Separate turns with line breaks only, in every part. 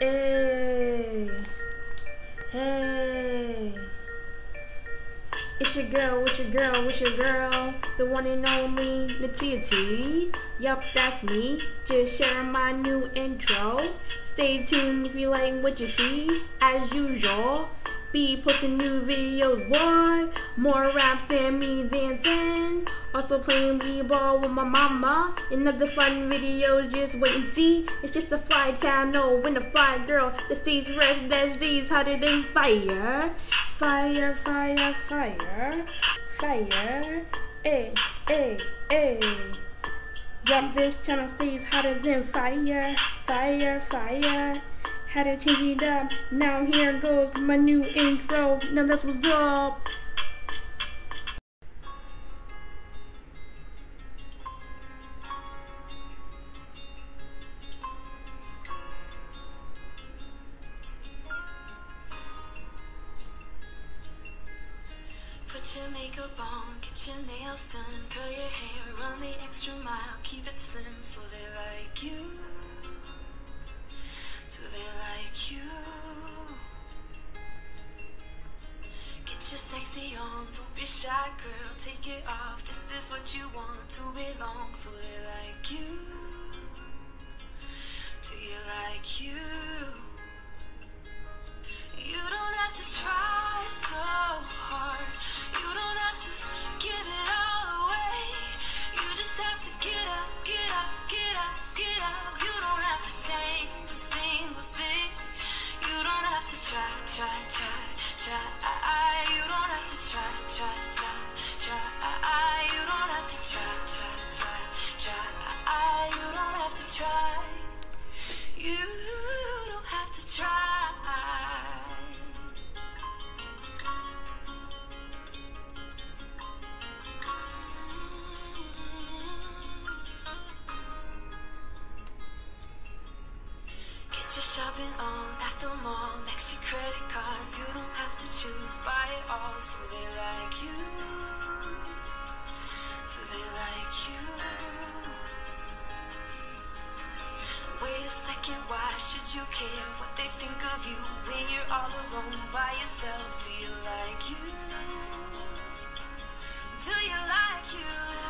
Hey, hey. It's your girl, it's your girl, it's your girl, the one and only Natiya T. Yup, that's me. Just sharing my new intro. Stay tuned if you like what you see. As usual, be posting new videos, boy. More raps and me dancing. Also playing b-ball with my mama. Another fun video, just wait and see. It's just a fly channel when a fly girl that stays red as these hotter than fire. Fire, fire, fire, fire. Eh, eh, eh. Yup, this channel stays hotter than fire, fire, fire. Had to change it up. Now here goes my new intro. Now that's what's up.
Put your makeup on, get your nails done, curl your hair, run the extra mile, keep it slim so they like you. Do they like you? Get your sexy on, don't be shy, girl, take it off. This is what you want to belong, so they like you. Do you like? You credit cards. You don't have to choose. Buy it all so they like you. Do they like you? Wait a second, why should you care what they think of you when you're all alone by yourself? Do you like you? Do you like? You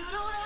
You don't